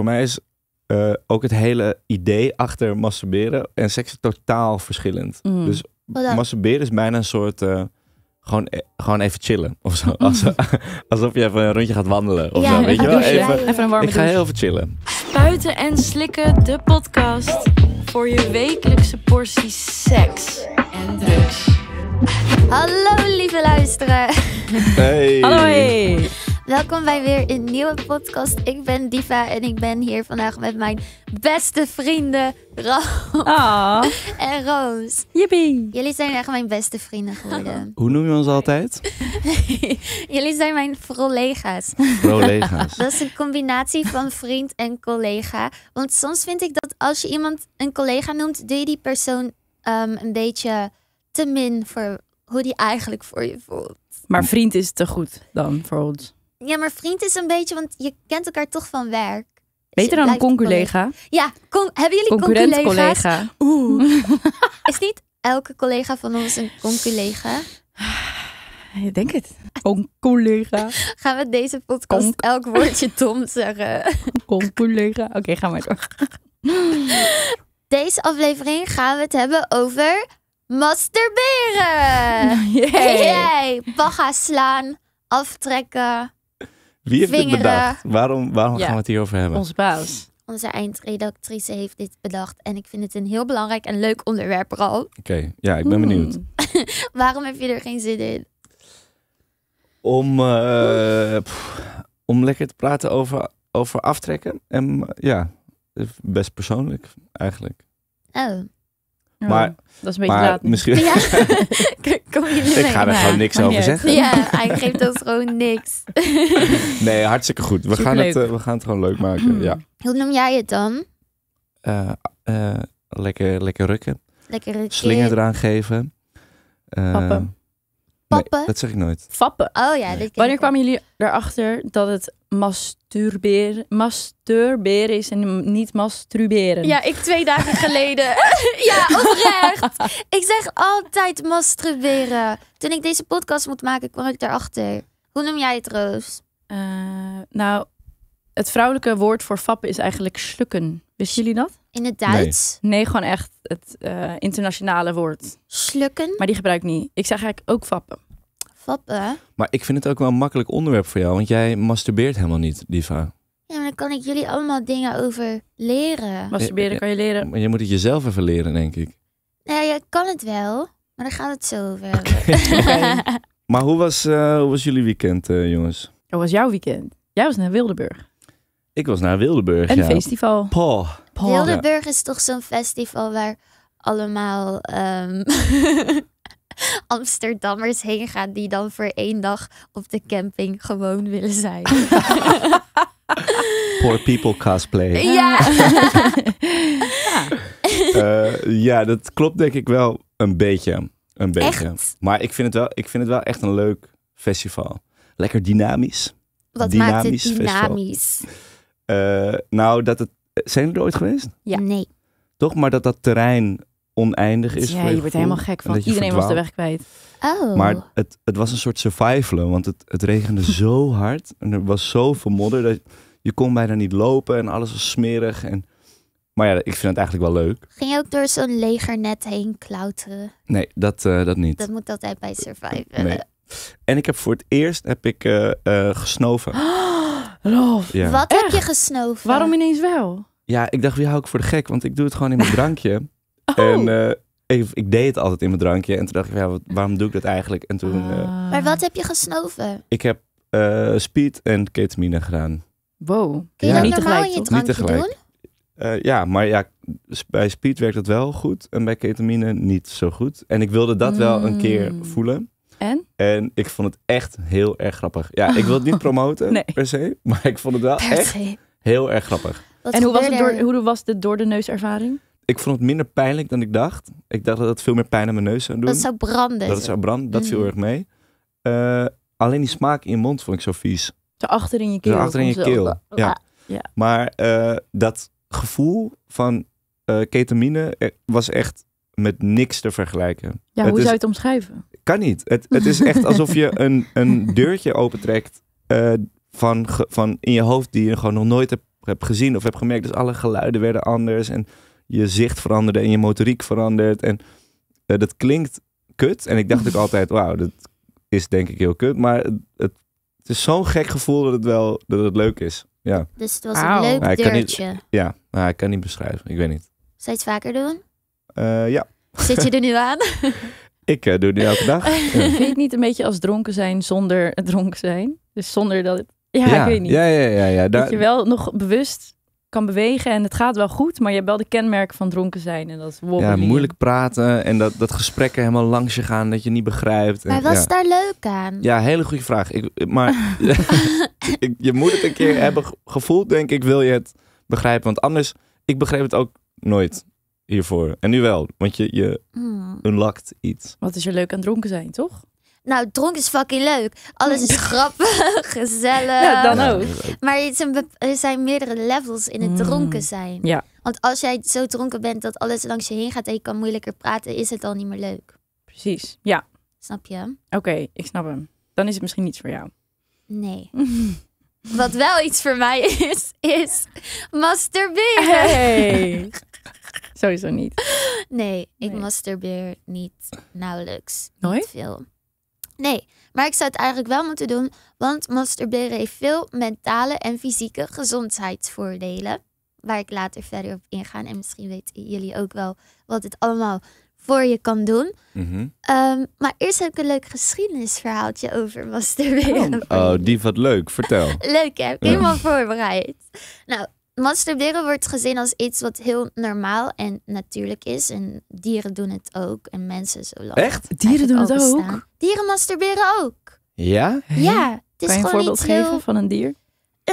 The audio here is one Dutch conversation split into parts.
Voor mij is eh, ook het hele idee achter masturberen en seks totaal verschillend. Mm. Dus dan? masturberen is bijna een soort... eh, gewoon, e- gewoon even chillen of zo. Alsof, alsof je even een rondje gaat wandelen of Ja, zo. Weet je wel? douchen. Even, Even een warme ik ga douche. heel even chillen. Spuiten en slikken, de podcast. Voor je wekelijkse portie seks en drugs. Hallo lieve luisteraar. Hey. Hallo, hey. Welkom bij weer een nieuwe podcast. Ik ben Diva en ik ben hier vandaag met mijn beste vrienden Ralf Ah, en Roos. yippie. Jullie zijn echt mijn beste vrienden geworden. Hoe noem je ons altijd? Jullie zijn mijn collega's. Collega's. Dat is een combinatie van vriend en collega. Want soms vind ik dat als je iemand een collega noemt, doe je die persoon ehm, een beetje te min voor hoe die eigenlijk voor je voelt. Maar vriend is te goed dan voor ons. Ja, maar vriend is een beetje, want je kent elkaar toch van werk. Dus Beter dan een conculega. Ja, con- hebben jullie Concurrent collega. Oeh. Is niet elke collega van ons een conculega? Ik denk het. Conculega. Gaan we deze podcast Conc- elk woordje dom zeggen? Conculega. Oké, gaan we door. Deze aflevering gaan we het hebben over masturberen. Yay. Bagga slaan, aftrekken. Wie heeft dit bedacht? Waarom, waarom Ja. gaan we het hierover hebben? Onze baas. Onze eindredactrice heeft dit bedacht. En ik vind het een heel belangrijk en leuk onderwerp, Ral. Oké, ja, ik ben benieuwd. Waarom heb je er geen zin in? Om, eh, pff, om lekker te praten over, over aftrekken. En eh, ja, best persoonlijk eigenlijk. Oh. Maar- dat is een beetje maar laat. misschien... Ja, kom je ik ga er? Ja, gewoon niks over zeggen. Ja, hij geeft ons gewoon niks. Nee, hartstikke goed. We gaan, het, eh, we gaan het gewoon leuk maken. Ja. Hoe noem jij het dan? Eh, eh, lekker, lekker rukken. Lekker een Slinger eraan geven. Eh, Pappen. nee, Pappen? dat zeg ik nooit. Fappen. Oh ja, dit Wanneer ik kwamen jullie erachter dat het masturberen, masturberen is en niet masturberen? Ja, ik twee dagen geleden. ja, oprecht. Ik zeg altijd masturberen. Toen ik deze podcast moet maken, kwam ik erachter. Hoe noem jij het, Roos? Eh, nou, het vrouwelijke woord voor fappen is eigenlijk slukken. Wisten jullie dat? In het Duits? Nee, gewoon echt het eh, internationale woord. Slukken? Maar die gebruik ik niet. Ik zeg eigenlijk ook fappen. Fappen? Maar ik vind het ook wel een makkelijk onderwerp voor jou. Want jij masturbeert helemaal niet, Diva. Ja, maar dan kan ik jullie allemaal dingen over leren. Masturberen kan je leren. Maar je moet het jezelf even leren, denk ik. Nee, ja, ik kan het wel. Maar daar gaan we het zo over. Maar hoe was, eh, hoe was jullie weekend, eh, jongens? Hoe was jouw weekend? Jij was naar Wildeburg. Ik was naar Wildeburg, Een ja. festival. Poh. Wildeburg is toch zo'n festival waar allemaal ehm, Amsterdammers heen gaan die dan voor één dag op de camping gewoon willen zijn. Poor people cosplay. ja. Eh, ja, dat klopt denk ik wel een beetje. Een beetje. Echt? Maar ik vind, het wel, ik vind het wel echt een leuk festival. Lekker dynamisch. Wat maakt het Dynamisch festival. Eh, nou, dat het... Zijn jullie er ooit geweest? Ja. Nee. Toch? Maar dat dat terrein oneindig is. ja, je wordt gevoel. helemaal gek van. Iedereen was de weg kwijt. Oh. Maar het, het was een soort survivalen, want het, het regende zo hard en er was zoveel modder dat je kon bijna niet lopen en alles was smerig. En, maar ja, ik vind het eigenlijk wel leuk. Ging je ook door zo'n legernet heen klauteren? Nee, dat, eh, dat niet. Dat moet altijd bij Survivor. Nee. En ik heb voor het eerst heb ik eh, eh, gesnoven. Love. Ja. Wat heb je gesnoven? Waarom ineens wel? ja, ik dacht, wie hou ik voor de gek? Want ik doe het gewoon in mijn drankje. Oh. En eh, ik, ik deed het altijd in mijn drankje. En toen dacht ik, ja, wat, waarom doe ik dat eigenlijk? En toen, eh, Ah. Maar wat heb je gesnoven? ik heb eh, speed en ketamine gedaan. Wow. Kun je Ja. dat Niet normaal tegelijk, in je toch? Niet drankje tegelijk. doen? Eh, ja, maar ja, s- bij speed werkt het wel goed en bij ketamine niet zo goed. En ik wilde dat wel een keer Mm. voelen. En? En ik vond het echt heel erg grappig. Ja, ik wil het niet promoten Nee. per se, maar ik vond het wel Per echt se. heel erg grappig. Wat en hoe was, het door, hoe was de door de neus ervaring? Ik vond het minder pijnlijk dan ik dacht. Ik dacht dat het veel meer pijn aan mijn neus zou doen. Dat zou branden. dat zou branden, dat viel Mhm. erg mee. Eh, alleen die smaak in je mond vond ik zo vies. Zo achter in je keel. Zo achter in je keel. Ja. Ja. Maar eh, dat gevoel van eh, ketamine was echt met niks te vergelijken. Ja, Het hoe is- zou je het omschrijven? Kan niet. Het, het is echt alsof je een, een deurtje opentrekt eh, van, ge- van in je hoofd die je gewoon nog nooit hebt heb gezien of heb gemerkt. Dus alle geluiden werden anders en je zicht veranderde en je motoriek verandert. En eh, dat klinkt kut. En ik dacht ook altijd, wauw, dat is denk ik heel kut. Maar het, het, het is zo'n gek gevoel dat het wel dat het leuk is. Ja, Dus het was een leuk Ja, ik kan niet- deurtje. ja. Maar ik kan niet beschrijven. Ik weet niet. Zou je het vaker doen? Eh, ja, Zit je er nu aan? Ik eh, doe het nu elke dag. Vind je het niet een beetje als dronken zijn zonder het dronken zijn? Dus zonder dat het... Ja, ik weet niet. Ja, ja, ja. ja. Daar, Dat je wel nog bewust kan bewegen en het gaat wel goed, maar je hebt wel de kenmerken van dronken zijn. En dat is ja, moeilijk praten en dat, dat gesprekken helemaal langs je gaan dat je niet begrijpt. En, Maar was ja. het daar leuk aan? Ja, hele goede vraag. Ik, maar ik, je moet het een keer hebben ge- gevoeld, denk ik, wil je het begrijpen. Want anders, ik begreep het ook nooit hiervoor. En nu wel, want je, je Hmm. unlockt iets. Wat is er leuk aan dronken zijn, toch? Nou, dronken is fucking leuk. Alles is grappig, gezellig. Ja, dan ook. Maar het is een er zijn meerdere levels in het Mm. dronken zijn. Ja. Want als jij zo dronken bent dat alles langs je heen gaat en je kan moeilijker praten, is het al niet meer leuk. Precies. Ja, Snap je? oké, ik snap hem. Dan is het misschien niets voor jou. Nee. Wat wel iets voor mij is, is masturberen. Hey. Sowieso niet. Nee, ik Nee. masturbeer niet nauwelijks. Nooit? Niet veel. Nee, maar ik zou het eigenlijk wel moeten doen, want masturberen heeft veel mentale en fysieke gezondheidsvoordelen. Waar ik later verder op inga. En misschien weten jullie ook wel wat het allemaal voor je kan doen. Mhm. Ehm, maar eerst heb ik een leuk geschiedenisverhaaltje over masturberen. Oh, jullie. die wat leuk. Vertel. Leuk hè? Ja. Helemaal voorbereid. Nou, masturberen wordt gezien als iets wat heel normaal en natuurlijk is. En dieren doen het ook. En mensen zo lang. Echt? Dieren doen het ook? Dieren masturberen ook. Ja? Ja, het is Kan je een voorbeeld geven heel... van een dier?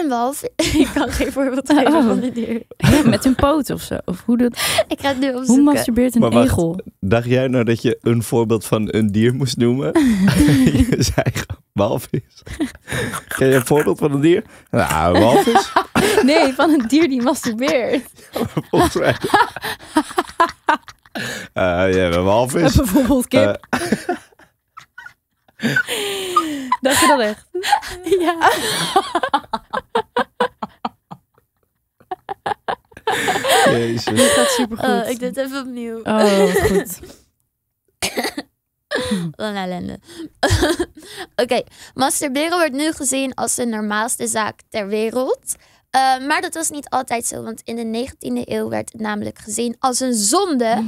Een walvis. ik kan geen voorbeeld geven Oh. van een dier. Met hun poot of zo? Of hoe, dat, Ik ga het nu hoe opzoeken. masturbeert een Maar wacht. egel? Dacht jij nou dat je een voorbeeld van een dier moest noemen? je zei walvis. Ken je een voorbeeld van een dier? Nou, een walvis. Nee, van een dier die masturbeert. Volgens mij. Eh, ja, een walvis. Bijvoorbeeld kip. Eh, Dacht je dat echt? Ja. Jezus. Dat gaat supergoed. Oh, ik doe het even opnieuw. Oh, goed. Wat een ellende. Oké, masturberen wordt nu gezien als de normaalste zaak ter wereld. Eh, maar dat was niet altijd zo, want in de 19e eeuw werd het namelijk gezien als een zonde.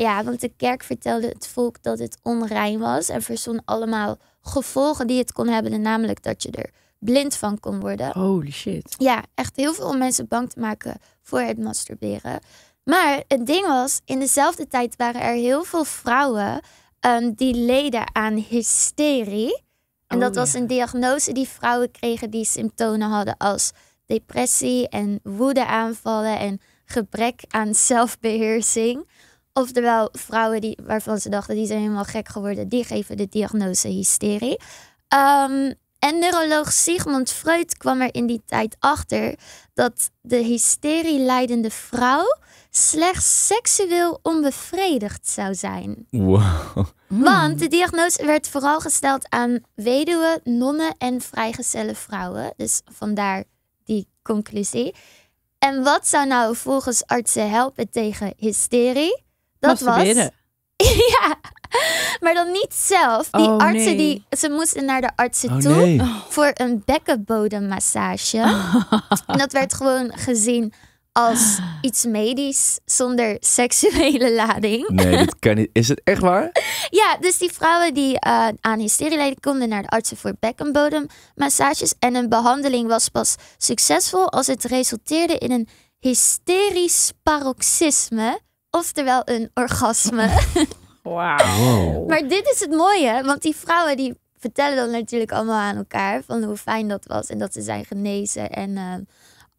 Ja, want de kerk vertelde het volk dat het onrein was en verzon allemaal gevolgen die het kon hebben, namelijk dat je er blind van kon worden. Holy shit. Ja, echt heel veel om mensen bang te maken voor het masturberen. Maar het ding was, in dezelfde tijd waren er heel veel vrouwen ehm, die leden aan hysterie. En Oh, dat was ja. een diagnose die vrouwen kregen die symptomen hadden als depressie en woedeaanvallen en gebrek aan zelfbeheersing. Oftewel, vrouwen die, waarvan ze dachten die zijn helemaal gek geworden, die geven de diagnose hysterie. Ehm, en neuroloog Sigmund Freud kwam er in die tijd achter dat de hysterie-leidende vrouw slechts seksueel onbevredigd zou zijn. Wow. Want de diagnose werd vooral gesteld aan weduwen, nonnen en vrijgezelle vrouwen. Dus vandaar die conclusie. En wat zou nou volgens artsen helpen tegen hysterie? Dat was ja, maar dan niet zelf. Die Oh, artsen nee. die ze moesten naar de artsen Oh toe nee. voor een bekkenbodemmassage. en dat werd gewoon gezien als iets medisch zonder seksuele lading. Nee, dit kan niet. Is het echt waar? Ja, dus die vrouwen die eh, aan hysterie leden konden naar de artsen voor bekkenbodemmassages. En een behandeling was pas succesvol als het resulteerde in een hysterisch paroxysme. Oftewel een orgasme. Wauw. Wow. Maar dit is het mooie, want die vrouwen die vertellen dan natuurlijk allemaal aan elkaar van hoe fijn dat was en dat ze zijn genezen en eh,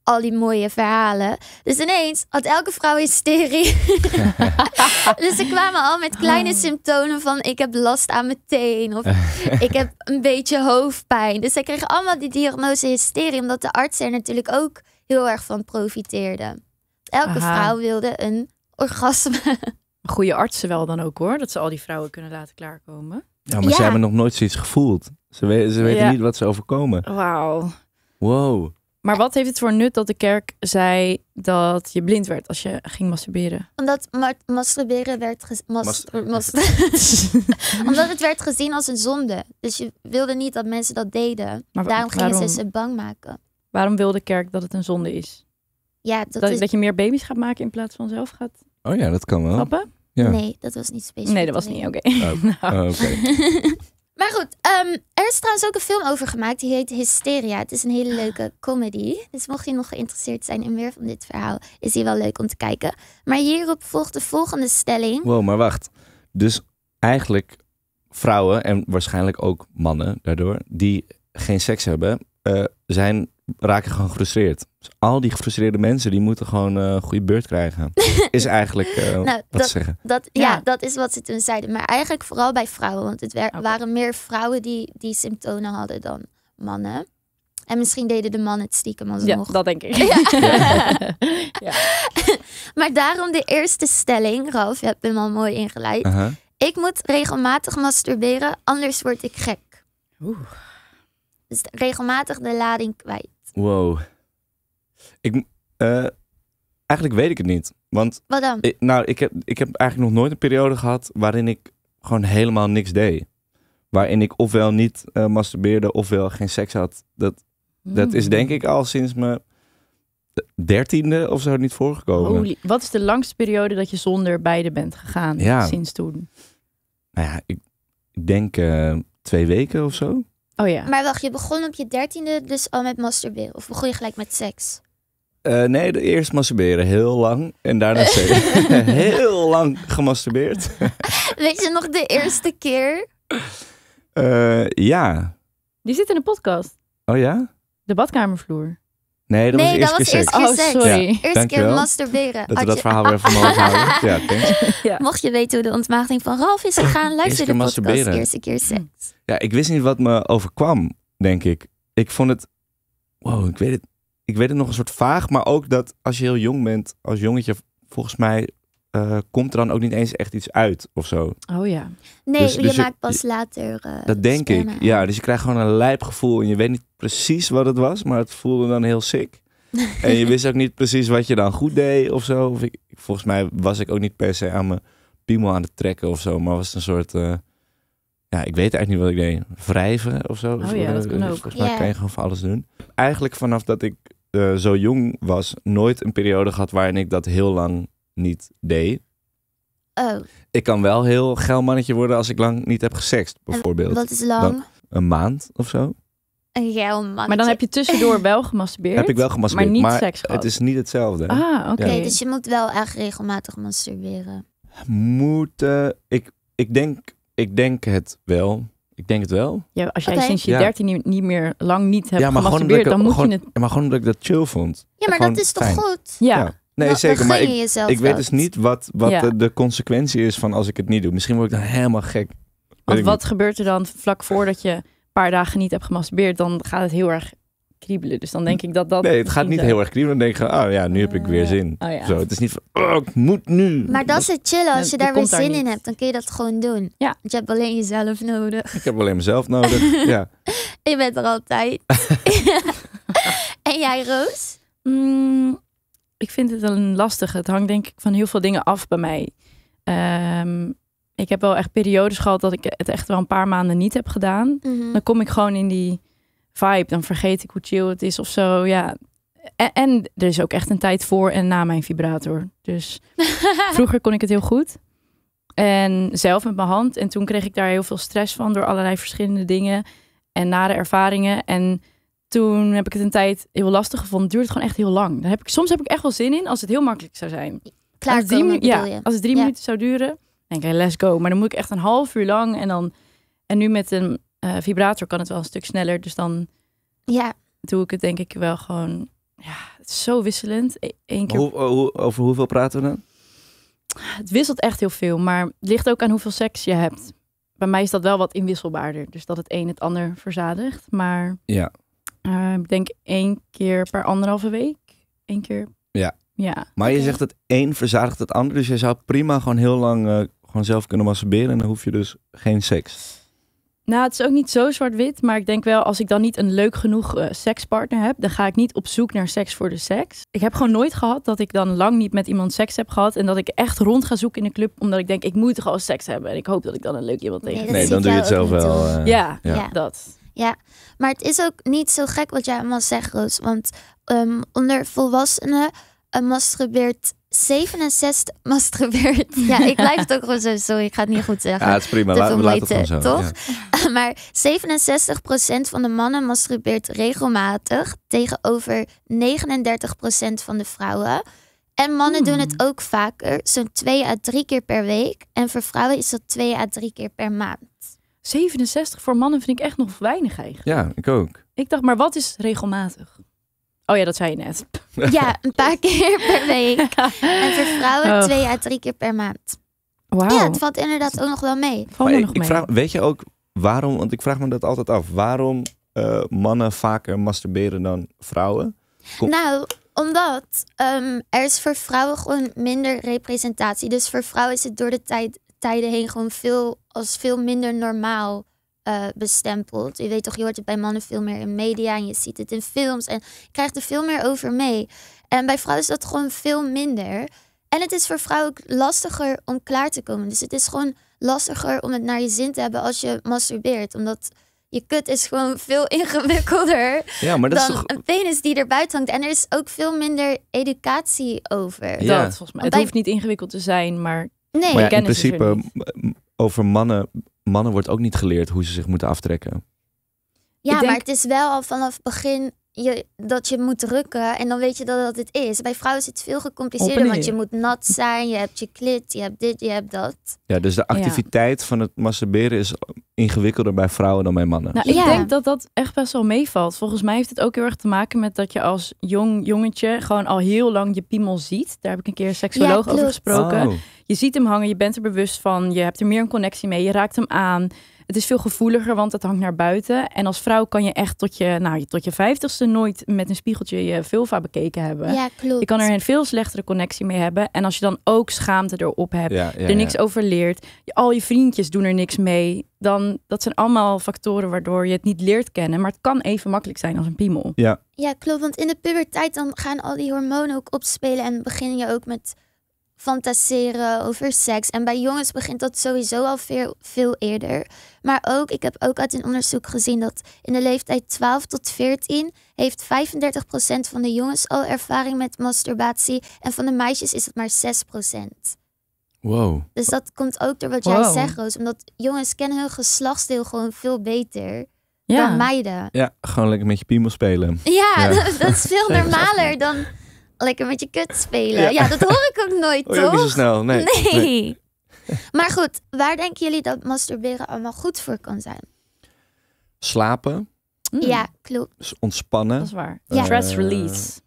al die mooie verhalen. Dus ineens had elke vrouw hysterie. dus ze kwamen al met kleine symptomen van ik heb last aan mijn teen of ik heb een beetje hoofdpijn. Dus zij kregen allemaal die diagnose hysterie omdat de artsen er natuurlijk ook heel erg van profiteerden. Elke Aha. vrouw wilde een orgasme. Goede artsen wel dan ook hoor, dat ze al die vrouwen kunnen laten klaarkomen. Ja, maar ze hebben nog nooit zoiets gevoeld. Ze, we- ze weten Ja. niet wat ze overkomen. Wauw. Wow. Maar wat heeft het voor nut dat de kerk zei dat je blind werd als je ging masturberen? Omdat ma- masturberen werd mas- Mas- Omdat het werd gezien als een zonde. Dus je wilde niet dat mensen dat deden. Maar Daarom gingen waarom? ze ze bang maken. Waarom wil de kerk dat het een zonde is? Ja, dat, Dat, is... dat je meer baby's gaat maken in plaats van zelf gaat Oh ja, dat kan wel. grappen? Ja. Nee, dat was niet specifiek. Nee, dat was niet. Oké. Nou, Oh, oké. Maar goed, ehm, er is trouwens ook een film over gemaakt. Die heet Hysteria. Het is een hele leuke comedy. Dus mocht je nog geïnteresseerd zijn in meer van dit verhaal, is die wel leuk om te kijken. Maar hierop volgt de volgende stelling. Wow, maar wacht. Dus eigenlijk vrouwen en waarschijnlijk ook mannen daardoor, die geen seks hebben, eh, zijn, raken gewoon gefrustreerd. Dus al die gefrustreerde mensen, die moeten gewoon eh, een goede beurt krijgen. Is eigenlijk eh, wat Nou, dat- te zeggen. Dat, ja. Ja. dat is wat ze toen zeiden. Maar eigenlijk vooral bij vrouwen. Want het waren meer vrouwen die die symptomen hadden dan mannen. En misschien deden de mannen het stiekem alsnog. ja, dat denk ik. Ja. Maar daarom de eerste stelling. Ralf, je hebt hem al mooi ingeleid. Ik moet regelmatig masturberen, anders word ik gek. Oeh. Dus regelmatig de lading kwijt. Wow. Ik, eh, eigenlijk weet ik het niet. Want Wat dan? ik, nou, ik heb, ik heb eigenlijk nog nooit een periode gehad waarin ik gewoon helemaal niks deed. Waarin ik ofwel niet eh, masturbeerde ofwel geen seks had. Dat, dat is denk ik al sinds mijn dertiende of zo niet voorgekomen. Holy, wat is de langste periode dat je zonder beide bent gegaan Ja. sinds toen? Nou ja, ik, ik denk eh, twee weken of zo. Oh ja. Maar wacht, je begon op je dertiende dus al met masturberen? Of begon je gelijk met seks? Eh, nee, de eerst masturberen heel lang. En daarna heel lang gemasturbeerd. Weet je nog de eerste keer? Eh, ja. Die zit in de podcast. Oh ja? De badkamervloer. Nee, dat nee, was eerst was keer eerst keer Oh, sorry. Eerste keer Dankjewel. masturberen. Dat we dat verhaal weer even mogen houden. Ja, thanks. Mocht je weten hoe de ontmaagding van Ralf is gegaan, luister de podcast. Eerste keer seks. Ja, ik wist niet wat me overkwam, denk ik. Ik vond het... Wow, ik weet het, ik weet het nog een soort vaag. Maar ook dat als je heel jong bent, als jongetje... Volgens mij eh, komt er dan ook niet eens echt iets uit of zo. Oh ja. Nee, Dus- je dus je- maakt pas later. eh, Dat denk ik. Ja, dus je krijgt gewoon een lijp gevoel. En je weet niet precies wat het was, maar het voelde dan heel sick. en je wist ook niet precies wat je dan goed deed of zo. Of ik, volgens mij was ik ook niet per se aan mijn piemel aan het trekken of zo. Maar was het een soort... eh, ja, ik weet eigenlijk niet wat ik deed. Wrijven of zo. Oh ja, dat kan ook. Volgens mij kan je gewoon van alles doen. Eigenlijk vanaf dat ik eh, zo jong was, nooit een periode gehad waarin ik dat heel lang niet deed. Oh, Ik kan wel heel geil mannetje worden als ik lang niet heb gesext, bijvoorbeeld. wat is lang? Een maand of zo. Een geil man. Maar dan heb je tussendoor wel gemasturbeerd. Heb ik wel gemasturbeerd. Maar niet seks gehad. het is niet hetzelfde. Ah, oké. Ja. dus je moet wel echt regelmatig masturberen. Moet, eh, ik, ik, denk, ik denk het wel. Ik denk het wel. Ja, als jij sinds je Ja. dertien niet, niet meer lang niet hebt ja, gemasturbeerd, dan moet gewoon, je het... maar gewoon omdat ik dat chill vond. Ja, maar Gewoon dat is toch fijn. goed? Ja, Ja. Nee, zeker. Maar ik, ik weet dus niet wat, wat Ja. de, de consequentie is van als ik het niet doe. Misschien word ik dan helemaal gek. Weet want wat gebeurt er dan vlak voordat je een paar dagen niet hebt gemasturbeerd? Dan gaat het heel erg kriebelen. Dus dan denk ik dat dat... Nee, het gaat niet heel erg kriebelen. Dan denk je, oh ja, nu heb ik weer zin. Oh ja. Zo, het is niet van, oh, ik moet nu. Maar dat is het chillen. Als je daar weer zin in hebt, dan kun je dat gewoon doen. Ja. Want je hebt alleen jezelf nodig. Ik heb alleen mezelf nodig. ja. Je bent er altijd. en jij, Roos? Mm, ik vind het een lastige. Het hangt denk ik van heel veel dingen af bij mij. Ehm, ik heb wel echt periodes gehad dat ik het echt wel een paar maanden niet heb gedaan. Mhm. Dan kom ik gewoon in die vibe. Dan vergeet ik hoe chill het is of zo. Ja. En, en er is ook echt een tijd voor en na mijn vibrator. Dus vroeger kon ik het heel goed. En zelf met mijn hand. En toen kreeg ik daar heel veel stress van door allerlei verschillende dingen. En nare ervaringen. En toen heb ik het een tijd heel lastig gevonden. Het duurde gewoon echt heel lang. Dan heb ik, soms heb ik echt wel zin in als het heel makkelijk zou zijn. als, het drie, ja, als het drie Ja. minuten zou duren, denk ik, let's go. Maar dan moet ik echt een half uur lang. En, dan, en nu met een eh, vibrator kan het wel een stuk sneller. Dus dan Ja, doe ik het denk ik wel gewoon... Ja, het is zo wisselend. Eén keer Hoe, hoe, over hoeveel praten we dan? Het wisselt echt heel veel, maar het ligt ook aan hoeveel seks je hebt. Bij mij is dat wel wat inwisselbaarder, dus dat het een het ander verzadigt. Maar Ja. eh, ik denk één keer per anderhalve week. Eén keer. Ja. Ja. Maar je zegt dat één verzadigt het ander. Dus je zou prima gewoon heel lang eh, gewoon zelf kunnen masturberen. En dan hoef je dus geen seks. Nou, het is ook niet zo zwart-wit, maar ik denk wel als ik dan niet een leuk genoeg eh, sekspartner heb, dan ga ik niet op zoek naar seks voor de seks. Ik heb gewoon nooit gehad dat ik dan lang niet met iemand seks heb gehad en dat ik echt rond ga zoeken in een club, omdat ik denk ik moet gewoon seks hebben en ik hoop dat ik dan een leuk iemand Nee, tegen. dat Nee, zie dan doe je het zelf wel. eh, ja, ja. Ja. dat. Maar het is ook niet zo gek wat jij allemaal zegt, Roos. Want ehm, onder volwassenen eh, masturbeert 67... Masturbeert... Ja, ik blijf het ook gewoon zo... Sorry, ik ga het niet goed zeggen. Ja, het is prima. Te La- veel we laten het zo. toch? ja. maar 67% van de mannen masturbeert regelmatig tegenover 39% van de vrouwen. En mannen doen het ook vaker, zo'n twee à drie keer per week. En voor vrouwen is dat twee à drie keer per maand. 67 voor mannen vind ik echt nog weinig eigenlijk. Ja, ik ook. Ik dacht, maar wat is regelmatig? Oh ja, dat zei je net. Ja, een paar keer per week. En voor vrouwen Oh. twee à drie keer per maand. Wauw. Ja, het valt inderdaad ook nog wel mee. Valt Maar ik, nog ik vraag, weet je ook waarom, want ik vraag me dat altijd af, waarom eh, mannen vaker masturberen dan vrouwen? Kom- Nou, omdat ehm, er is voor vrouwen gewoon minder representatie. Dus voor vrouwen is het door de tijd, tijden heen gewoon veel, als veel minder normaal eh, bestempeld. Je weet toch, je hoort het bij mannen veel meer in media en je ziet het in films en je krijgt er veel meer over mee. En bij vrouwen is dat gewoon veel minder. En het is voor vrouwen ook lastiger om klaar te komen. Dus het is gewoon lastiger om het naar je zin te hebben als je masturbeert. Omdat je kut is gewoon veel ingewikkelder Ja, maar dat dan is toch... een penis die erbij hangt. En er is ook veel minder educatie over. Ja. Dat, volgens mij. Het bij- hoeft niet ingewikkeld te zijn, maar Nee, Maar ja, in er principe, over mannen, mannen wordt ook niet geleerd hoe ze zich moeten aftrekken. ja, denk- maar het is wel al vanaf het begin je, dat je moet drukken. En dan weet je dat dat het is. Bij vrouwen is het veel gecompliceerder. Want je moet nat zijn, je hebt je klit, je hebt dit, je hebt dat. Ja, dus de Ja. activiteit van het masturberen is ingewikkelder bij vrouwen dan bij mannen. Nou, ik Ja. denk dat dat echt best wel meevalt. Volgens mij heeft het ook heel erg te maken met dat je als jong jongetje gewoon al heel lang je piemel ziet. Daar heb ik een keer een seksoloog over gesproken. Oh. Je ziet hem hangen, je bent er bewust van, je hebt er meer een connectie mee, je raakt hem aan. Het is veel gevoeliger, want het hangt naar buiten. En als vrouw kan je echt tot je, nou, tot je vijftigste nooit met een spiegeltje je vulva bekeken hebben. Ja, klopt. Je kan er een veel slechtere connectie mee hebben. En als je dan ook schaamte erop hebt, Ja, ja, er niks ja. over leert, je- al je vriendjes doen er niks mee, dan dat zijn allemaal factoren waardoor je het niet leert kennen. Maar het kan even makkelijk zijn als een piemel. Ja, klopt. Want in de puberteit dan gaan al die hormonen ook opspelen. En begin je ook met fantaseren over seks. En bij jongens begint dat sowieso al veel, veel eerder. Maar ook, ik heb ook uit een onderzoek gezien dat in de leeftijd 12 tot 14 heeft 35% van de jongens al ervaring met masturbatie. En van de meisjes is het maar 6%. Wow. Dus dat komt ook door wat jij Wow. zegt, Roos. Omdat jongens kennen hun geslachtsdeel gewoon veel beter Ja, dan meiden. Ja, gewoon lekker met je piemel spelen. Ja, Ja. Dat, dat is veel normaler dan lekker met je kut spelen. Ja, Ja. dat hoor ik ook nooit, Oh, je ook niet zo toch? snel. Nee. Nee. Maar goed, waar denken jullie dat masturberen allemaal goed voor kan zijn? Slapen, Mm, Ja, klopt. ontspannen. dat is waar. Ja. Stress Eh, release.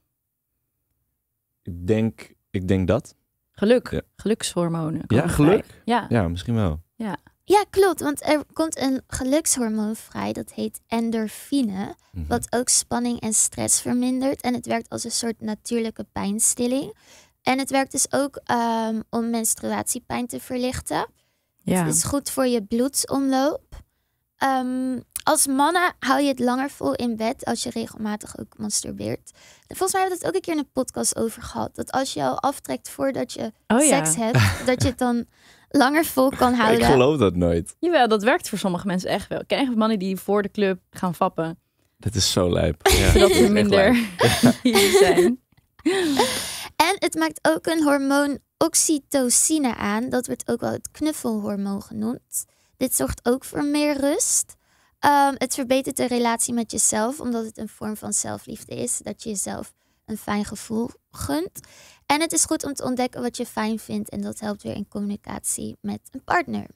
Ik denk, ik denk dat. Geluk. Ja. Gelukshormonen. Ja, geluk? Ja. Ja, misschien wel. Ja, klopt. Want er komt een gelukshormoon vrij. Dat heet endorfine. Mhm. Wat ook spanning en stress vermindert. En het werkt als een soort natuurlijke pijnstilling. En het werkt dus ook ehm, om menstruatiepijn te verlichten. Ja. Het is goed voor je bloedsomloop. Ehm, als mannen hou je het langer vol in bed als je regelmatig ook masturbeert. En volgens mij hebben we het ook een keer in een podcast over gehad. Dat als je al aftrekt voordat je Oh ja. seks hebt, dat je het dan langer vol kan Ik houden. geloof dat nooit. Jawel, dat werkt voor sommige mensen echt wel. Ik ken echt mannen die voor de club gaan fappen. Dat is zo lijp. Ja, dat ze minder lijp. easy zijn. En het maakt ook een hormoon oxytocine aan. Dat wordt ook wel het knuffelhormoon genoemd. Dit zorgt ook voor meer rust. Ehm, het verbetert de relatie met jezelf, omdat het een vorm van zelfliefde is. Dat je jezelf een fijn gevoel gunt. En het is goed om te ontdekken wat je fijn vindt. En dat helpt weer in communicatie met een partner.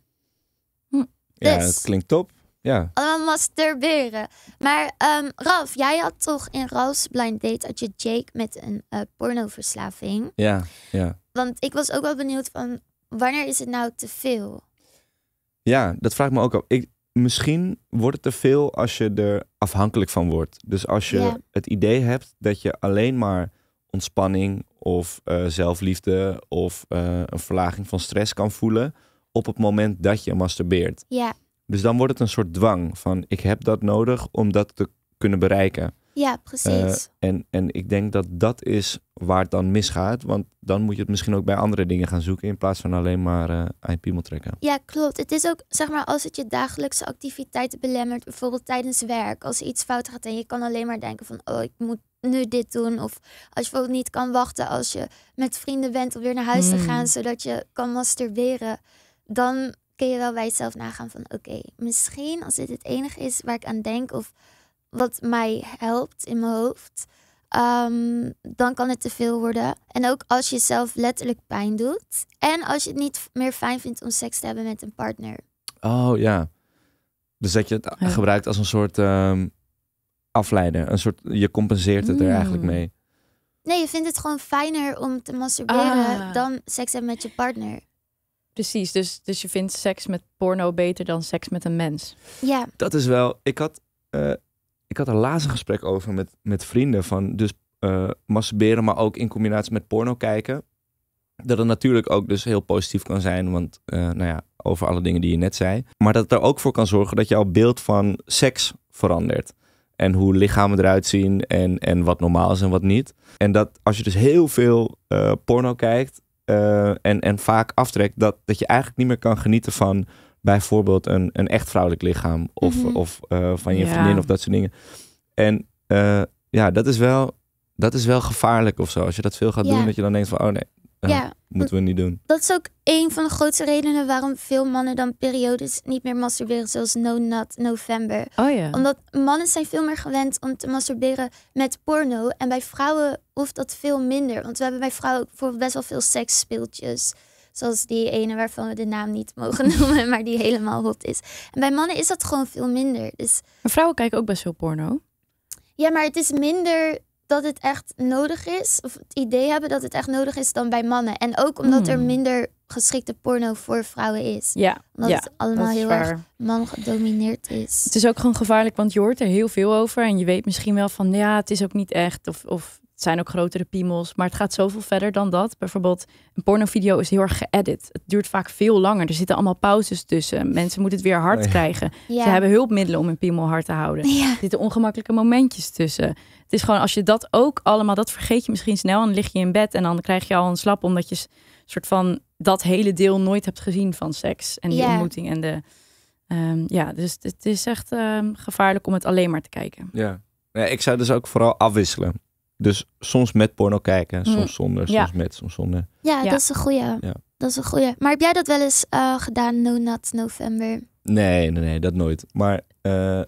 Ja, Dus. het klinkt top. Ja. Allemaal masturberen. Maar ehm Ralf, jij had toch in Ralf's blind date had je Jake met een eh, pornoverslaving. Ja, ja. Want ik was ook wel benieuwd van wanneer is het nou te veel? Ja, dat vraag ik me ook al. Ik, misschien wordt het te veel als je er afhankelijk van wordt. Dus als je Ja. het idee hebt dat je alleen maar ontspanning of eh, zelfliefde of eh, een verlaging van stress kan voelen op het moment dat je masturbeert. Ja, Dus dan wordt het een soort dwang van ik heb dat nodig om dat te kunnen bereiken. Ja, precies. En, en ik denk dat dat is waar het dan misgaat. Want dan moet je het misschien ook bij andere dingen gaan zoeken. In plaats van alleen maar eh, aan je piemel trekken. Ja, klopt. Het is ook, zeg maar, als het je dagelijkse activiteiten belemmert, bijvoorbeeld tijdens werk, als er iets fout gaat en je kan alleen maar denken van, oh, ik moet nu dit doen. Of als je bijvoorbeeld niet kan wachten als je met vrienden bent om weer naar huis te Hmm. gaan, zodat je kan masturberen, dan kun je wel bij jezelf nagaan van, oké, misschien als dit het enige is waar ik aan denk of wat mij helpt in mijn hoofd, ehm, dan kan het te veel worden. En ook als je zelf letterlijk pijn doet. En als je het niet meer fijn vindt om seks te hebben met een partner. Oh ja. Dus dat je het Ja. gebruikt als een soort ehm, afleider. Een soort, je compenseert het er Mm. eigenlijk mee. Nee, je vindt het gewoon fijner om te masturberen Ah. dan seks hebben met je partner. Precies, dus, dus je vindt seks met porno beter dan seks met een mens. Ja, Dat is wel. Ik had, eh, ik had er laatst een gesprek over met, met vrienden. Van dus eh, masturberen, maar ook in combinatie met porno kijken. Dat het natuurlijk ook dus heel positief kan zijn. Want eh, nou ja, over alle dingen die je net zei. Maar dat het er ook voor kan zorgen dat jouw beeld van seks verandert. En hoe lichamen eruit zien en, en wat normaal is en wat niet. En dat als je dus heel veel eh, porno kijkt eh, en, en vaak aftrekt, dat, dat je eigenlijk niet meer kan genieten van bijvoorbeeld een, een echt vrouwelijk lichaam of, Mhm. of eh, van je Ja. vriendin of dat soort dingen. En ja, dat is, wel, dat is wel gevaarlijk of zo. Als je dat veel gaat Ja. doen, dat je dan denkt van, oh nee, Ja. ja. moeten we niet doen. Dat is ook een van de grootste redenen waarom veel mannen dan periodes niet meer masturberen. Zoals No Nut November. Oh ja. Omdat mannen zijn veel meer gewend om te masturberen met porno. En bij vrouwen hoeft dat veel minder. Want we hebben bij vrouwen ook bijvoorbeeld best wel veel seksspeeltjes. Zoals die ene waarvan we de naam niet mogen noemen, maar die helemaal hot is. En bij mannen is dat gewoon veel minder. Dus Maar vrouwen kijken ook best veel porno. ja, maar het is minder dat het echt nodig is. Of het idee hebben dat het echt nodig is dan bij mannen. En ook omdat er Hmm. minder geschikte porno voor vrouwen is. Ja, Omdat ja het allemaal heel waar. erg man gedomineerd is. Het is ook gewoon gevaarlijk, want je hoort er heel veel over. En je weet misschien wel van, ja, het is ook niet echt. Of, of het zijn ook grotere piemels. Maar het gaat zoveel verder dan dat. Bijvoorbeeld, een pornovideo is heel erg geëdit. Het duurt vaak veel langer. Er zitten allemaal pauzes tussen. Mensen moeten het weer hard Nee. krijgen. Ja. Ze hebben hulpmiddelen om hun piemel hard te houden. ja. Er zitten ongemakkelijke momentjes tussen. Het is gewoon, als je dat ook allemaal, dat vergeet je misschien snel. En dan lig je in bed en dan krijg je al een slap. Omdat je soort van dat hele deel nooit hebt gezien van seks. En die Ja. ontmoeting en de... ehm, ja, dus het is echt ehm, gevaarlijk om het alleen maar te kijken. Ja. Nee, ik zou dus ook vooral afwisselen. Dus soms met porno kijken, soms Mm. zonder, Ja. soms met, soms zonder. Ja, Ja. dat is een goeie. Ja. Dat is een goeie. Maar heb jij dat wel eens eh, gedaan, No Nut November? Nee, nee, nee, dat nooit. Maar eh,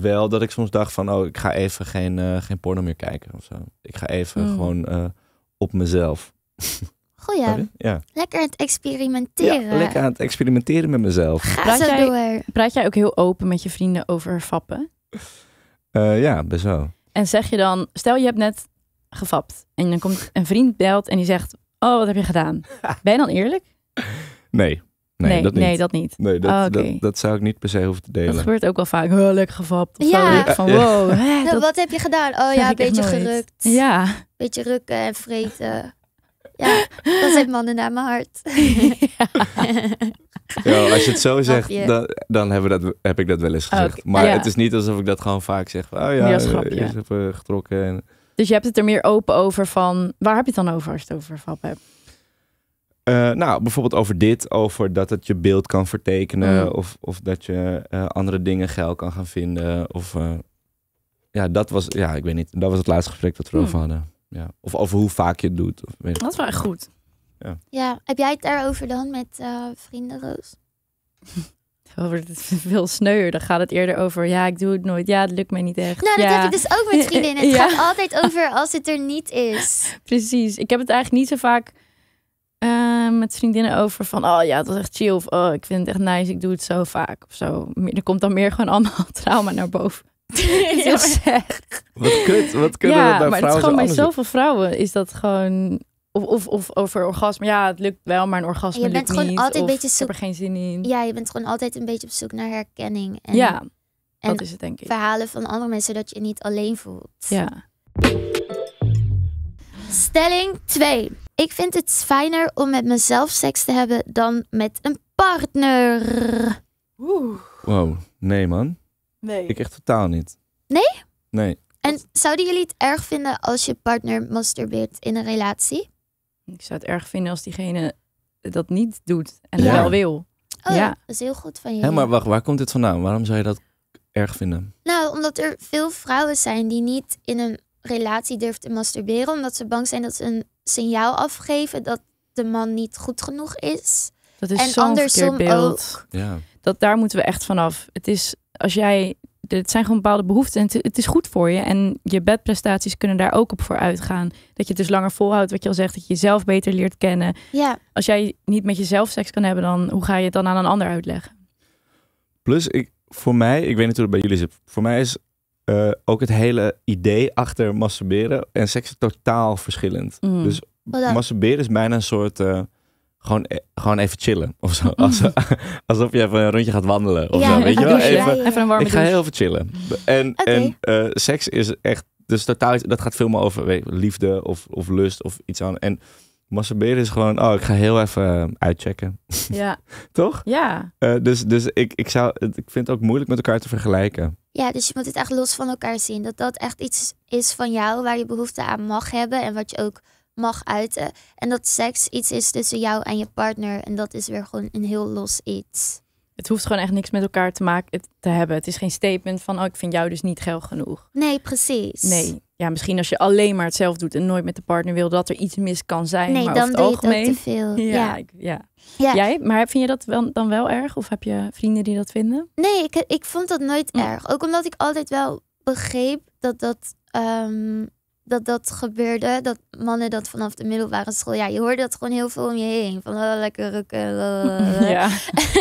wel dat ik soms dacht van, oh, ik ga even geen, eh, geen porno meer kijken of zo. Ik ga even Mm. gewoon eh, op mezelf. Goeie. Ja. Lekker aan het experimenteren. ja, lekker aan het experimenteren met mezelf. Ga Praat zo jij- door. Praat jij ook heel open met je vrienden over fappen? Eh, ja, best wel. En zeg je dan, stel je hebt net gefapt. En dan komt een vriend belt en die zegt, oh, wat heb je gedaan? Ben je dan eerlijk? Nee, nee, dat niet. nee, dat niet. Nee, dat, Oh, dat, dat zou ik niet per se hoeven te Dat delen. gebeurt ook wel vaak. Oh, lekker gefapt. Of Ja. zo. Ik Van Ja. wow, hè, Nou, dat wat heb je gedaan? Oh ja, een beetje gerukt. Ja. Beetje rukken en vreten. Ja, dat zijn mannen naar mijn hart. Ja, als je het zo zegt, dan, dan hebben we dat, heb ik dat wel eens gezegd. Maar ja. het is niet alsof ik dat gewoon vaak zeg. van, Oh ja, eerst even getrokken. En, Dus je hebt het er meer open over van... Waar heb je het dan over als je het over fappen hebt? Eh, nou, bijvoorbeeld over dit, over dat het je beeld kan vertekenen, Mm. of, of dat je eh, andere dingen geil kan gaan vinden. Of eh, ja, dat was, ja, ik weet niet, dat was het laatste gesprek dat we erover Mm. hadden. Ja. Of over hoe vaak je het doet. Of, weet. Dat is wel echt goed. Ja, heb jij het daarover dan met eh, vrienden, Roos? Over het veel sneuier. Dan gaat het eerder over... Ja, ik doe het nooit. Ja, het lukt mij niet echt. Nou, dat ja, heb ik dus ook met vriendinnen. Het Ja. gaat altijd over als het er niet is. Precies. Ik heb het eigenlijk niet zo vaak eh, met vriendinnen over van... Oh ja, het was echt chill. Of oh, ik vind het echt nice. Ik doe het zo vaak. Of zo. Meer- Er komt dan meer gewoon allemaal trauma naar boven. Ja. Wat kut, wat kunnen ja, we bij maar het is gewoon bij zoveel vrouwen is dat gewoon... Of, of, of over orgasme. Ja, het lukt wel, maar een orgasme Je lukt bent gewoon niet. altijd een beetje ik heb er zoek- geen zin in. ja, je bent gewoon altijd een beetje op zoek naar herkenning. En, ja, en dat is het denk ik. verhalen van andere mensen dat je je niet alleen voelt. Ja. Stelling 2. Ik vind het fijner om met mezelf seks te hebben dan met een partner. Oeh. Wow, nee man. Nee. Ik echt totaal niet. Nee? Nee. En zouden jullie het erg vinden als je partner masturbeert in een relatie? Ik zou het erg vinden als diegene dat niet doet en Ja. wel wil. Oh, Ja. dat is heel goed van je. Hé, maar wacht, waar komt dit vandaan? Waarom zou je dat erg vinden? Nou, omdat er veel vrouwen zijn die niet in een relatie durven te masturberen, omdat ze bang zijn dat ze een signaal afgeven dat de man niet goed genoeg is. Dat is En zo'n andersom beeld. Ja. Dat, daar moeten we echt vanaf. Het is als jij. Het zijn gewoon bepaalde behoeften. En het, het is goed voor je. En je bedprestaties kunnen daar ook op voor uitgaan. Dat je het dus langer volhoudt. Wat je al zegt. Dat je jezelf beter leert kennen. Ja, Als jij niet met jezelf seks kan hebben, dan hoe ga je het dan aan een ander uitleggen? Plus, ik, voor mij, ik weet niet hoe het bij jullie zit. Voor mij is eh, ook het hele idee achter masturberen en seks totaal verschillend. Mm. Dus dan? masturberen is bijna een soort... eh, gewoon, e- gewoon even chillen of zo. Als, alsof je even een rondje gaat wandelen of Ja, zo. Weet je even wel? Even, ja. Even een warme ik ga douche. heel even chillen. En, en eh, seks is echt... Dus totaal, dat gaat veel meer over weet, liefde of, of lust of iets aan. En masturberen is gewoon... Oh, ik ga heel even uitchecken. Ja. Toch? ja. Eh, dus dus ik, ik, zou, het- ik vind het ook moeilijk met elkaar te vergelijken. Ja, dus je moet het echt los van elkaar zien. Dat dat echt iets is van jou waar je behoefte aan mag hebben en wat je ook mag uiten. En dat seks iets is tussen jou en je partner. En dat is weer gewoon een heel los iets. Het hoeft gewoon echt niks met elkaar te maken te hebben. Het is geen statement van, oh, ik vind jou dus niet geil genoeg. Nee, precies. Nee. Ja, misschien als je alleen maar hetzelfde doet en nooit met de partner wil dat er iets mis kan zijn. Nee, maar dan over het algemeen. te veel. Ja, Ja. ik- ja. Ja. Jij, maar vind je dat wel, dan wel erg? Of heb je vrienden die dat vinden? Nee, ik, ik vond dat nooit Mm. erg. Ook omdat ik altijd wel begreep dat dat, ehm, dat dat gebeurde. Dat mannen dat vanaf de middelbare school... Ja, je hoorde dat gewoon heel veel om je heen. Van oh, lekker rukken. lalalala. Ja.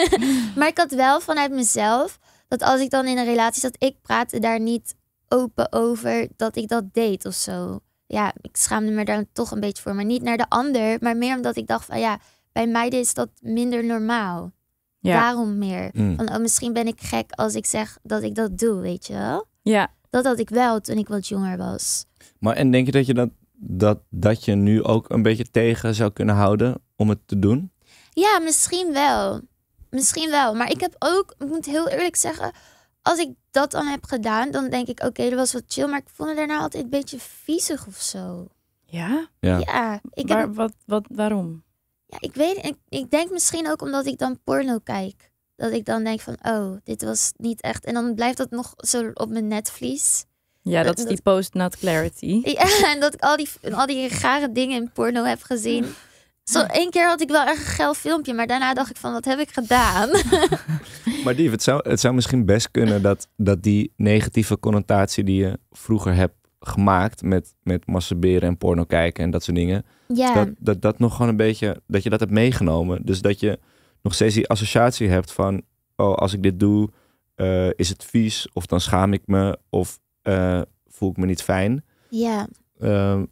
maar ik had wel vanuit mezelf... dat als ik dan in een relatie zat... ik praatte daar niet open over dat ik dat deed of zo. Ja, ik schaamde me daar toch een beetje voor. Maar niet naar de ander. Maar meer omdat ik dacht van ja... bij meiden is dat minder normaal. Ja. Daarom meer. Mm. Van, oh, misschien ben ik gek als ik zeg dat ik dat doe, weet je wel? ja. Dat had ik wel toen ik wat jonger was. Maar en denk je dat je dat, dat, dat je nu ook een beetje tegen zou kunnen houden om het te doen? Ja, misschien wel. Misschien wel. Maar ik heb ook, ik moet heel eerlijk zeggen, als ik dat dan heb gedaan, dan denk ik, oké, dat was wat chill. Maar ik vond het daarna altijd een beetje viezig of zo. Ja? Ja. Ja, ik, Waar, heb, wat, wat, waarom? ja, ik weet, ik, ik denk misschien ook omdat ik dan porno kijk. Dat ik dan denk van, oh, dit was niet echt. En dan blijft dat nog zo op mijn netvlies. Ja, dat is die post-nut clarity. Ja, en dat ik al die, al die rare dingen in porno heb gezien. Zo één keer had ik wel echt een geil filmpje, maar daarna dacht ik van, wat heb ik gedaan? Maar Dief, het zou, het zou misschien best kunnen dat, dat die negatieve connotatie die je vroeger hebt gemaakt met, met masturberen en porno kijken en dat soort dingen, Ja, dat, dat dat nog gewoon een beetje, dat je dat hebt meegenomen. Dus dat je nog steeds die associatie hebt van, oh, als ik dit doe, eh, is het vies of dan schaam ik me of eh, voel ik me niet fijn. ja. Ehm,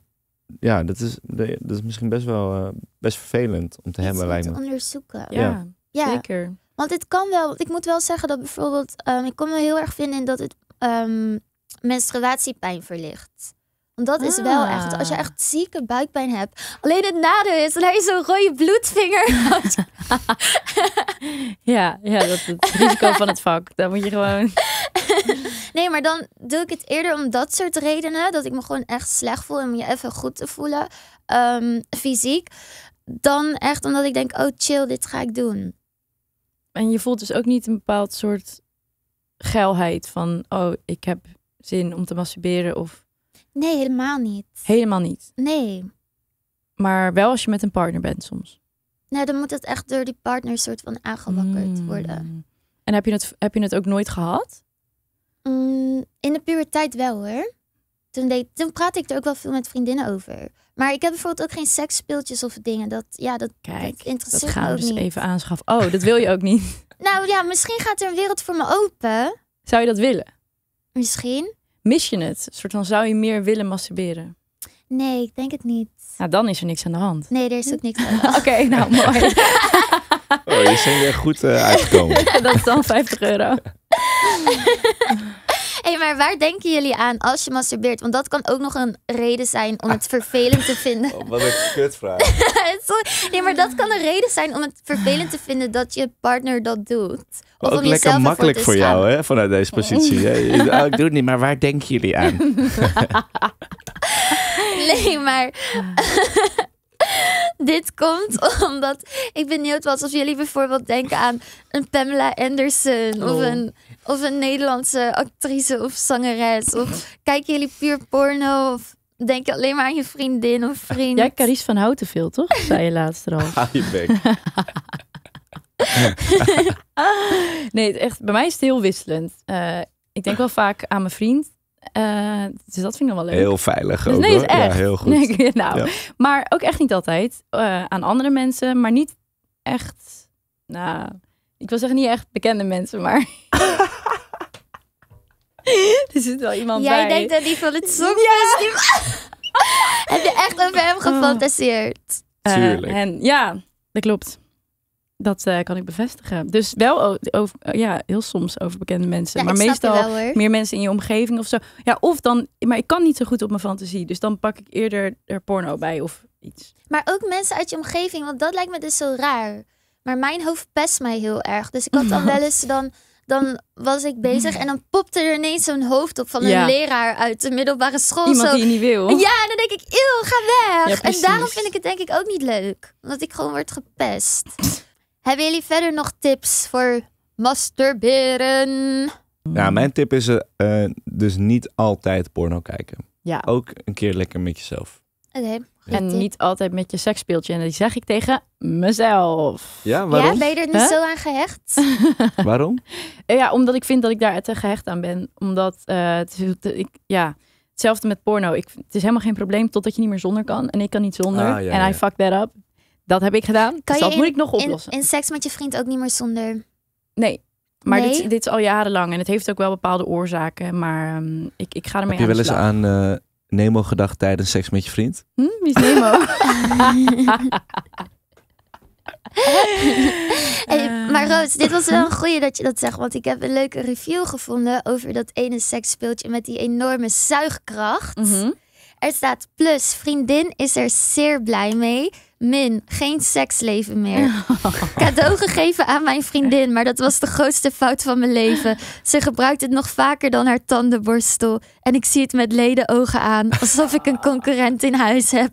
ja, dat is, dat is misschien best wel eh, best vervelend om te Iets hebben, lijkt te me. onderzoeken. Ja, Ja. Ja, zeker. want het kan wel. Ik moet wel zeggen dat bijvoorbeeld, ehm, ik kon me heel erg vinden in dat het ehm, menstruatiepijn verlicht. Want dat is wel Ah. echt, als je echt zieke buikpijn hebt. Alleen het nadeel is, dan heb je zo'n rode bloedvinger. Ja, ja dat is het risico van het vak. Dan moet je gewoon... Nee, maar dan doe ik het eerder om dat soort redenen. Dat ik me gewoon echt slecht voel en om je even goed te voelen. ehm, fysiek. Dan echt omdat ik denk, oh chill, dit ga ik doen. En je voelt dus ook niet een bepaald soort geilheid van... Oh, ik heb zin om te masturberen of Nee, helemaal niet. helemaal niet. Nee. Maar wel als je met een partner bent soms. Nou, dan moet het echt door die partner soort van aangewakkerd Mm. worden. En heb je, het, heb je het ook nooit gehad? Mm, in de puberteit wel hoor. Toen, deed, toen praatte ik er ook wel veel met vriendinnen over. Maar ik heb bijvoorbeeld ook geen seksspeeltjes of dingen. Dat, ja, dat, Kijk, dat dat interesseert gaan me ook dus niet. even aanschaffen. Oh, dat wil je ook niet. Nou ja, misschien gaat er een wereld voor me open. Zou je dat willen? Misschien. Mis je het? Een soort van, zou je meer willen masturberen? Nee, ik denk het niet. Nou, dan is er niks aan de hand. Nee, er is ook niks aan. Oké, nou mooi. Oh, je zijn weer goed eh, uitgekomen. dat is dan 50 euro. Hé, maar waar denken jullie aan als je masturbeert? Want dat kan ook nog een reden zijn om het vervelend te vinden. Oh, wat een kutvraag. Sorry. Nee, maar dat kan een reden zijn om het vervelend te vinden dat je partner dat doet. Of ook om jezelf lekker makkelijk te voor jou, hè, vanuit deze positie. hè. Oh, ik doe het niet, maar waar denken jullie aan? Nee, maar dit komt omdat ik benieuwd was of jullie bijvoorbeeld denken aan een Pamela Anderson of, Oh. een, of een Nederlandse actrice of zangeres. Of kijken jullie puur porno of denk je alleen maar aan je vriendin of vriend? Jij Carice van Houten veel, toch? Zei je laatst er al. Je bek. Nee, het echt, bij mij is het heel wisselend. Eh, ik denk wel vaak aan mijn vriend. Eh, dus dat vind ik nog wel leuk. Heel veilig Dus ook, nee, is echt. Ja, heel goed. Nee, nou, Ja. Maar ook echt niet altijd. Eh, aan andere mensen, maar niet echt... Nou, ik wil zeggen niet echt bekende mensen, maar... er zit wel iemand Jij bij. denkt dat die van het Songfestival... Heb je echt over hem gefantaseerd? Eh, Tuurlijk. en ja, dat klopt. Dat eh, kan ik bevestigen. Dus wel over, ja, heel soms over bekende mensen. Ja, maar meestal wel, meer mensen in je omgeving of zo. Ja, of dan... Maar ik kan niet zo goed op mijn fantasie. Dus dan pak ik eerder er porno bij of iets. Maar ook mensen uit je omgeving, want dat lijkt me dus zo raar. Maar mijn hoofd pest mij heel erg. Dus ik had dan wel eens dan. Dan was ik bezig en dan popte er ineens zo'n hoofd op van een Ja. leraar uit de middelbare school. Iemand zo. die je niet wil. Ja, dan denk ik, eeuw, ga weg. Ja, en daarom vind ik het denk ik ook niet leuk. Omdat ik gewoon word gepest. Hebben jullie verder nog tips voor masturberen? Ja, mijn tip is eh, eh, dus niet altijd porno kijken. Ja. Ook een keer lekker met jezelf. Oké. En tip. niet altijd met je seksspeeltje. En die zeg ik tegen mezelf. Ja, Ja, waarom? ben je er Huh? zo aan gehecht? Waarom? Eh, Ja, omdat ik vind dat ik daar te gehecht aan ben. Omdat eh, het is, ik, ja, hetzelfde met porno. Ik, het is helemaal geen probleem totdat je niet meer zonder kan. En ik kan niet zonder. Ah, ja, en ja. I fuck that up. Dat heb ik gedaan. Kan dus je dat moet ik nog oplossen. in seks met je vriend ook niet meer zonder. Nee. Maar Nee? Dit, dit is al jarenlang. En het heeft ook wel bepaalde oorzaken. Maar ehm, ik, ik ga ermee Heb je aan wel eens aan eh, Nemo gedacht tijdens seks met je vriend? Hm, wie is Nemo? Hey, Eh. maar Roos, dit was wel een goeie dat je dat zegt. Want ik heb een leuke review gevonden over dat ene seksspeeltje met die enorme zuigkracht. Mhm. Er staat plus, vriendin is er zeer blij mee. Min, geen seksleven meer. Cadeau gegeven aan mijn vriendin, maar dat was de grootste fout van mijn leven. Ze gebruikt het nog vaker dan haar tandenborstel. En ik zie het met leden ogen aan, alsof ik een concurrent in huis heb.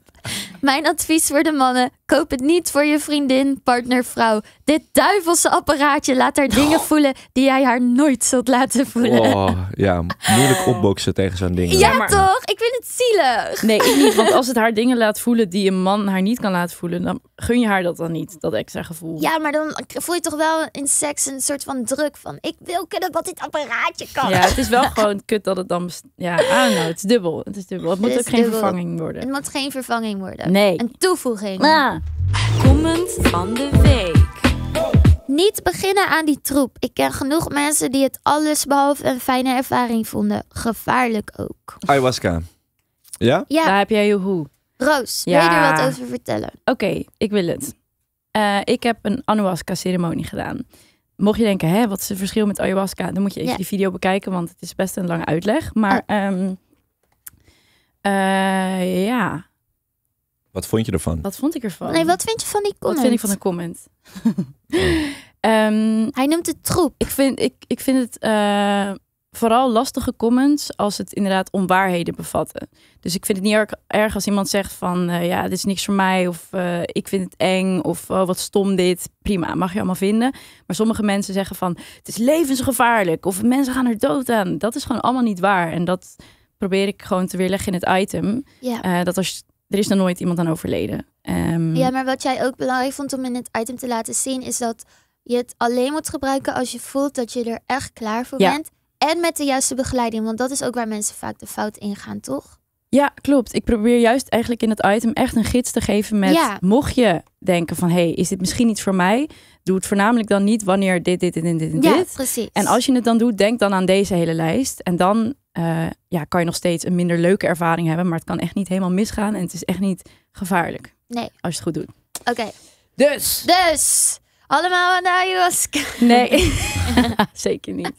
Mijn advies voor de mannen, koop het niet voor je vriendin, partner, vrouw. Dit duivelse apparaatje laat haar dingen voelen die jij haar nooit zult laten voelen. Oh, ja, moeilijk opboksen tegen zo'n ding. Ja, maar- toch? Ik vind het zielig. Nee, ik niet. Want als het haar dingen laat voelen die een man haar niet kan laten voelen, dan gun je haar dat dan niet, dat extra gevoel. Ja, maar dan voel je toch wel in seks een soort van druk van... ik wil kunnen wat dit apparaatje kan. Ja, het is wel gewoon kut dat het dan... Ja, don't know, het is dubbel. Het is dubbel. Het moet Het ook geen dubbel. vervanging Het worden. moet geen vervanging worden. Nee. Een toevoeging. Ah. Comment van de week. Niet beginnen aan die troep. Ik ken genoeg mensen die het alles behalve een fijne ervaring vonden. Gevaarlijk ook. Ayahuasca. Ja? Ja, Daar heb jij je hoe. Roos, wil Ja. je er wat over vertellen? Oké, ik wil het. Eh, ik heb een ayahuasca-ceremonie gedaan. Mocht je denken, hè, wat is het verschil met ayahuasca? Dan moet je even Ja. die video bekijken, want het is best een lange uitleg. Maar ehm, eh, ja, Wat vond je ervan? wat vond ik ervan? Nee, wat vind je van die Wat comment? vind ik van een comment? Ehm, Hij noemt het troep. ik, vind, ik, ik vind het eh, vooral lastige comments als het inderdaad onwaarheden bevatten. Dus ik vind het niet erg, erg als iemand zegt van eh, ja, dit is niks voor mij of eh, ik vind het eng of oh, wat stom dit. Prima, mag je allemaal vinden. Maar sommige mensen zeggen van het is levensgevaarlijk of mensen gaan er dood aan. Dat is gewoon allemaal niet waar. En dat probeer ik gewoon te weerleggen in het item. Ja. Eh, dat als, er is nog nooit iemand aan overleden. Ehm, ja, maar wat jij ook belangrijk vond om in het item te laten zien... is dat je het alleen moet gebruiken als je voelt dat je er echt klaar voor Ja. bent. En met de juiste begeleiding. Want dat is ook waar mensen vaak de fout ingaan, toch? Ja, klopt. Ik probeer juist eigenlijk in het item echt een gids te geven met... Ja. mocht je denken van, hey, is dit misschien iets voor mij? Doe het voornamelijk dan niet wanneer dit, dit, dit en dit en Ja, dit. precies. En als je het dan doet, denk dan aan deze hele lijst. En dan eh, ja, kan je nog steeds een minder leuke ervaring hebben. Maar het kan echt niet helemaal misgaan. En het is echt niet gevaarlijk Nee, als je het goed doet. oké. Dus, Dus, allemaal aan de ayahuasca. nee, zeker niet.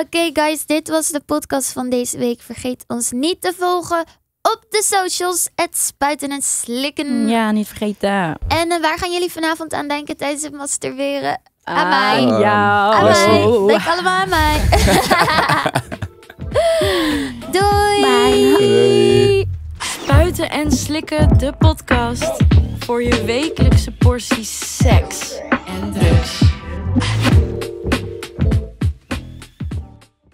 Oké, guys, dit was de podcast van deze week. Vergeet ons niet te volgen op de socials. Het spuiten en slikken. Ja, niet vergeten. En eh, waar gaan jullie vanavond aan denken tijdens het masturberen? Aan Aan mij. jou. Aan Leslie. mij. Oh. Denk allemaal aan mij. Doei. Doei. Spuiten en Slikken, de podcast. Voor je wekelijkse portie seks en drugs.